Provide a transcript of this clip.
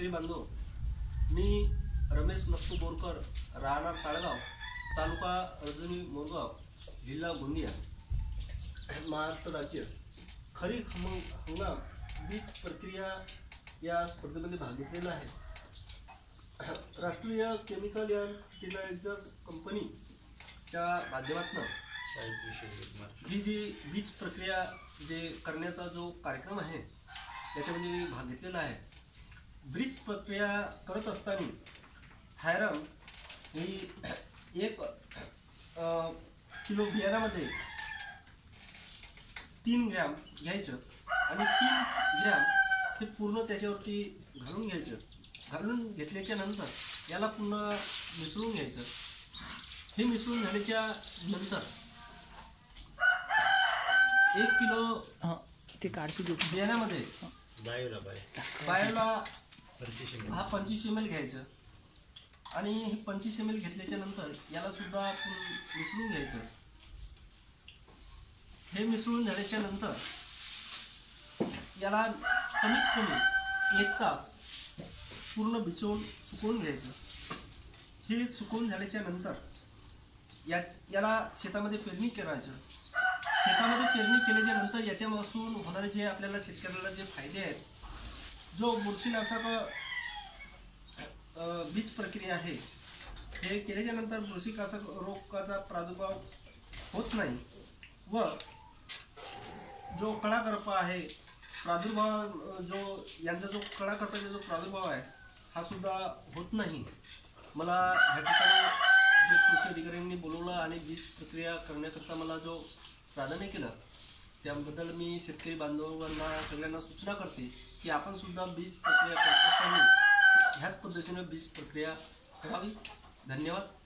शेतकरी बांधव मी रमेश नसू बोरकर राहणार ताळगाव तालुका अर्जुनी मोरगाव जिल्हा गोंदिया. महाराष्ट्र राज्य. खरीप हंग हंगाम बीज प्रक्रिया या स्पर्धेमध्ये भाग घेतलेला आहे. राष्ट्रीय केमिकल अँड फर्टिलायझर्स कंपनीच्या माध्यमातून ही जी बीज प्रक्रिया जे करण्याचा जो कार्यक्रम आहे त्याच्यामध्ये मी भाग घेतलेला आहे. बीज प्रक्रिया करत असताना थायरम ही एक अ, किलो बियाण्यामध्ये तीन ग्रॅम घ्यायचं आणि तीन ग्रॅम हे पूर्ण त्याच्यावरती घालून घ्यायचं. घालून घेतल्याच्या नंतर याला पुन्हा मिसळून घ्यायचं. हे मिसळून झाल्याच्यानंतर एक किलो हा ते काढतो बियाण्यामध्ये बायोला बाय. बायोला पंचवीस हा पंचवीस एम एल घ्यायचं. आणि हे पंचवीस एम एल घेतल्याच्या नंतर याला सुद्धा आपण मिसळून घ्यायचं. हे मिसळून झाल्याच्यानंतर याला कमीत कमी एक तास पूर्ण बिचवून सुकवून घ्यायचं. हे सुकवून झाल्याच्यानंतर या याला शेतामध्ये पेरणी करायचं. शेतामध्ये पेरणी केल्याच्यानंतर याच्यापासून होणारे जे आपल्याला शेतकऱ्याला जे फायदे आहेत जो बुरशीनाशक बीज प्रक्रिया आहे हे केल्याच्यानंतर बुरशीनाशक रोगाचा प्रादुर्भाव होत नाही व जो कळाकर्प आहे प्रादुर्भाव जो यांचा जो कळाकर्पाचा जो प्रादुर्भाव आहे हा सुद्धा होत नाही. मला ह्या ठिकाणी जे कृषी अधिकाऱ्यांनी बोलवलं आणि बीज प्रक्रिया करण्याकरता मला जो प्राधान्य केलं त्याबद्दल मी शेतकरी बांधवांना सगळ्यांना सूचना करते की आपण सुद्धा बीज प्रक्रिया करत असताना ह्याच पद्धतीनं बीज प्रक्रिया करावी. धन्यवाद.